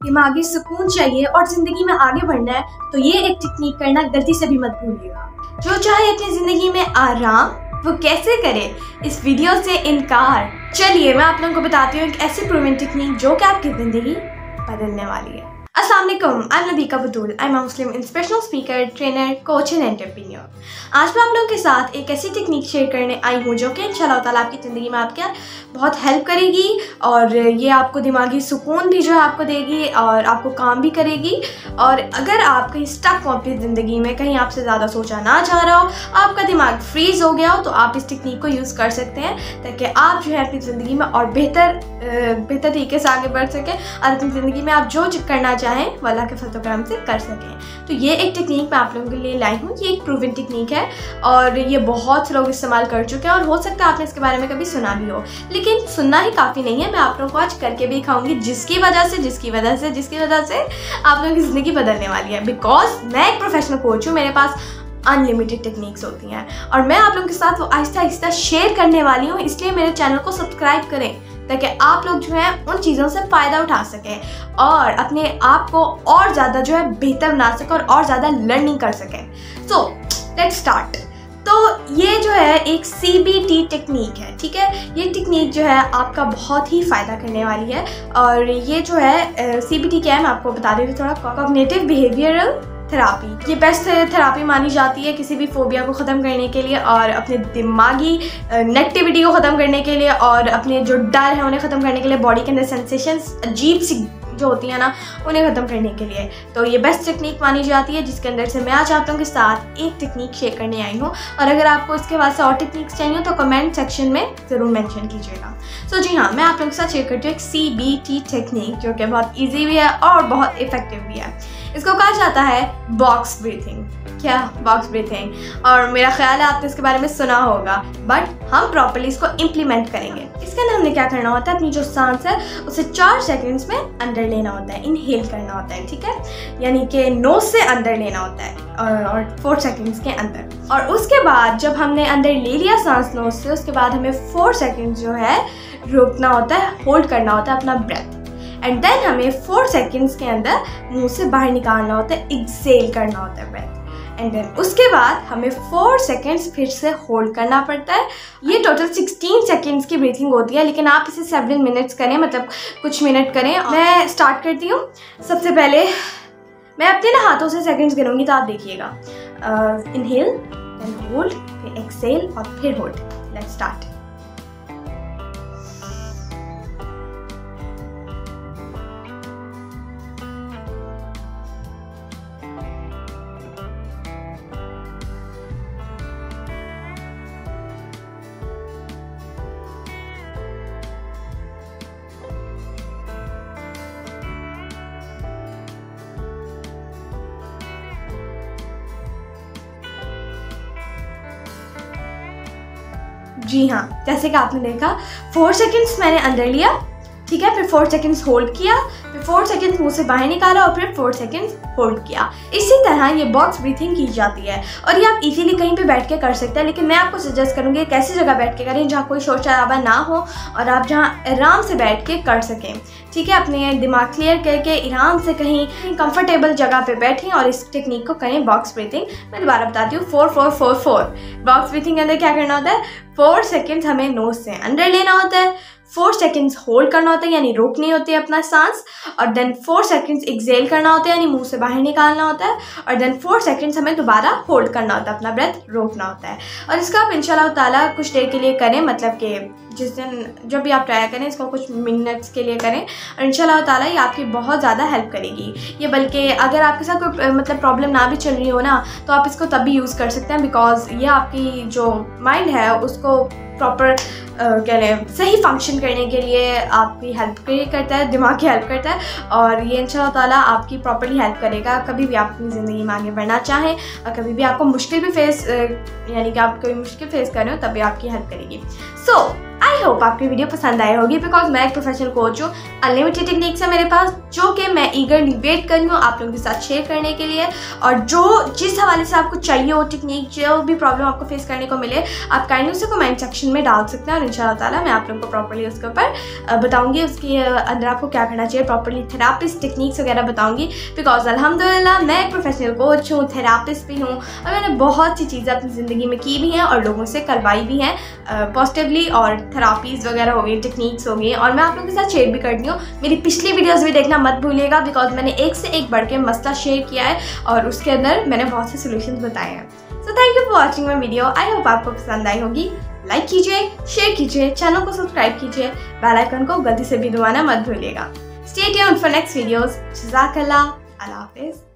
दिमागी सुकून चाहिए और ज़िंदगी में आगे बढ़ना है तो ये एक टेक्निक करना गलती से भी मत भूलिएगा। जो चाहे अपनी ज़िंदगी में आराम, वो कैसे करे? इस वीडियो से इनकार। चलिए, मैं आप लोगों को बताती हूँ एक ऐसी प्रूवन टेक्निक जो कि आपकी ज़िंदगी बदलने वाली है। वालेकुम I Nabika Batool I am Muslim inspirational speaker trainer coach and entrepreneur आज मैं आप लोगों के साथ एक ऐसी टेक्निक शेयर करने आई हूँ जो कि इंशाल्लाह ताला आपकी ज़िंदगी में आपके बहुत हेल्प करेगी और ये आपको दिमागी सुकून भी जो है आपको देगी और आपको काम भी करेगी। और अगर आप कहीं स्टक हो अपनी ज़िंदगी में, कहीं आपसे ज़्यादा सोचा ना जा रहा हो, आपका दिमाग फ्रीज हो गया हो तो आप इस टेक्निक को यूज़ कर सकते हैं ताकि आप जो है अपनी ज़िंदगी में और बेहतर बेहतर तरीके से आगे बढ़ सकें और अपनी ज़िंदगी में आप जो करना चाहें वो अल्लाह के फजल करम से कर सकें। तो ये एक टेक्निक मैं आप लोगों के लिए लाई हूँ, ये एक प्रूवन टेक्निक है और ये बहुत से लोग इस्तेमाल कर चुके हैं और हो सकता है आपने इसके बारे में कभी सुना भी हो। लेकिन सुनना ही काफ़ी नहीं है, मैं आप लोगों को आज करके भी दिखाऊँगी जिसकी वजह से, जिसकी वजह से, जिसकी वजह से आप लोगों की ज़िंदगी बदलने वाली है। बिकॉज़ मैं एक प्रोफेशनल कोच हूँ, मेरे पास अनलिमिटेड टेक्निक्स होती हैं। और मैं आप लोगों के साथ वो आहिस्ता आहिस्ता शेयर करने वाली हूँ, इसलिए मेरे चैनल को सब्सक्राइब करें। ताकि आप लोग जो है उन चीज़ों से फ़ायदा उठा सकें और अपने आप को और ज़्यादा जो है बेहतर बना सकें और और ज़्यादा लर्निंग कर सकें। सो लेट स्टार्ट तो ये जो है एक सी बी टी टेक्निक है, ठीक है? ये टेक्निक जो है आपका बहुत ही फ़ायदा करने वाली है। और ये जो है सी बी टी क्या है? मैं आपको बता हूँ थोड़ा कॉग्नेटिव बिहेवियरल थेरापी ये बेस्ट थेरापी मानी जाती है किसी भी फोबिया को ख़त्म करने के लिए और अपने दिमागी नेगेटिविटी को ख़त्म करने के लिए और अपने जो डर है उन्हें ख़त्म करने के लिए बॉडी के अंदर सेंसेशंस अजीब सी जो होती है ना उन्हें ख़त्म करने के लिए। तो ये बेस्ट टेक्निक मानी जाती है जिसके अंदर से मैं आज आप लोगों के साथ एक टेक्निक शेयर करने आई हूँ। और अगर आपको इसके बाद से और टेक्निक्स चाहिए हो तो कमेंट सेक्शन में ज़रूर मेंशन कीजिएगा। सो so, जी हाँ मैं आप लोगों के साथ शेयर करती हूँ एक सी बी टी टेक्निक जो कि बहुत ईजी भी है और बहुत इफ़ेक्टिव भी है। इसको कहा जाता है बॉक्स ब्रीथिंग क्या बॉक्स ब्रीथिंग और मेरा ख्याल है आपने इसके बारे में सुना होगा बट हम प्रॉपरली इसको इम्प्लीमेंट करेंगे. इसके अंदर हमने क्या करना होता है? अपनी जो सांस है उसे चार सेकंड्स में अंदर लेना होता है इनहेल करना होता है ठीक है? यानी कि नोज़ से अंदर लेना होता है और, फोर सेकेंड्स के अंदर. और उसके बाद जब हमने अंदर ले लिया सांस नोज़ से उसके बाद हमें फोर सेकेंड्स जो है रोकना होता है होल्ड करना होता है अपना ब्रेथ एंड देन हमें फोर सेकेंड्स के अंदर मुँह से बाहर निकालना होता है एक्सेल करना होता है ब्रेथ एंड देन उसके बाद हमें फोर सेकेंड्स फिर से होल्ड करना पड़ता है. ये टोटल सिक्सटीन सेकेंड्स की ब्रीथिंग होती है, लेकिन आप इसे सेवन मिनट्स करें मतलब कुछ मिनट करें. मैं स्टार्ट करती हूँ. सबसे पहले मैं अपने ना हाथों से सेकेंड्स गिनूँगी तो आप देखिएगा. इनहेल देन होल्ड फिर एक्सेल और फिर होल्ड लेट्स स्टार्ट जी हाँ जैसे कि आपने देखा फोर सेकेंड्स मैंने अंदर लिया ठीक है, फिर फोर सेकेंड्स होल्ड किया, फिर फोर सेकेंड्स मुँह से बाहर निकाला और फिर फोर सेकेंड्स होल्ड किया। इसी तरह ये बॉक्स ब्रीथिंग की जाती है। और ये आप इजीली कहीं पे बैठ के कर सकते हैं, लेकिन मैं आपको सजेस्ट करूँगी एक ऐसी जगह बैठ के करें जहाँ कोई शोर शराबा ना हो और आप जहाँ आराम से बैठ के कर सकें। ठीक है, अपने दिमाग क्लियर करके आराम से कहीं कंफर्टेबल जगह पे बैठें और इस टेक्निक को करें बॉक्स ब्रीथिंग मैं दोबारा बताती हूँ four four four four box breathing के अंदर क्या करना होता है? फोर सेकेंड्स हमें नोज़ से अंदर लेना होता है। फोर सेकेंड्स होल्ड करना होता है, यानी रोकनी होती है अपना सांस, और देन फोर सेकेंड्स एक्सेल करना होता है, यानी मुँह से बाहर निकालना होता है, और देन फोर सेकेंड्स हमें दोबारा होल्ड करना होता है, अपना ब्रेथ रोकना होता है। और इसका आप इंशाल्लाह ताला कुछ देर के लिए करें मतलब कि जिस दिन जब भी आप ट्राई करें, इसको कुछ मिनट्स के लिए करें, और इंशाल्लाह ताला ये आपकी बहुत ज़्यादा हेल्प करेगी। ये बल्कि अगर आपके साथ कोई मतलब प्रॉब्लम ना भी चल रही हो ना तो आप इसको तभी यूज़ कर सकते हैं बिकॉज़ ये आपकी जो माइंड है, उसको प्रॉपर कह लें सही फ़ंक्शन करने के लिए आपकी हेल्प करता है दिमाग की हेल्प करता है और ये इन ताला आपकी प्रॉपरली हेल्प करेगा। कभी भी आप अपनी ज़िंदगी में आगे बढ़ना चाहें और कभी भी आपको मुश्किल भी फेस यानी कि आप कोई मुश्किल फेस कर रहे हो तभी आपकी हेल्प करेगी। सो so, आई होप आपकी वीडियो पसंद आई होगी बिकॉज़ मैं एक प्रोफेशनल कोच हूँ। अनलिमिटेड टेक्निक्स है मेरे पास, जो कि मैं ईगरली वेट कर रही हूँ आप लोगों के साथ शेयर करने के लिए। और जो, जिस हवाले से आपको चाहिए वो टेक्निक जो भी प्रॉब्लम आपको फेस करने को मिले, आप काइंडली उसे कमेंट सेक्शन में डाल सकते हैं और इन ताला मैं आप लोगों को प्रॉपरली उसके ऊपर बताऊँगी। उसके अंदर आपको क्या करना चाहिए प्रॉपरली थेरापिस्ट टेक्निक्स वगैरह बताऊँगी। बिकॉज़ अलहमदिल्ला मैं एक प्रोफेशनल कोच हूँ थेरापिस्ट भी हूँ, और मैंने बहुत सी चीज़ें अपनी ज़िंदगी में की भी हैं और लोगों से करवाई भी हैं पॉजिटिवली और थेरापीज़ वगैरह हो गई टेक्निक्स हो गई और मैं आप लोगों के साथ शेयर भी करती हूँ। मेरी पिछली वीडियोज़ भी देखना मत भूलिएगा बिकॉज़ मैंने एक से एक बढ़ के मसला शेयर किया है और उसके अंदर मैंने बहुत से सोल्यूशन बताए हैं। So thank you for watching my video I hope आपको पसंद आई होगी। लाइक कीजिए शेयर कीजिए चैनल को सब्सक्राइब कीजिए। बेल आइकन को गलती से भी दबाना मत भूलिएगा। Stay tuned for next videos जजाकल्ला अल्लाह हाफिज़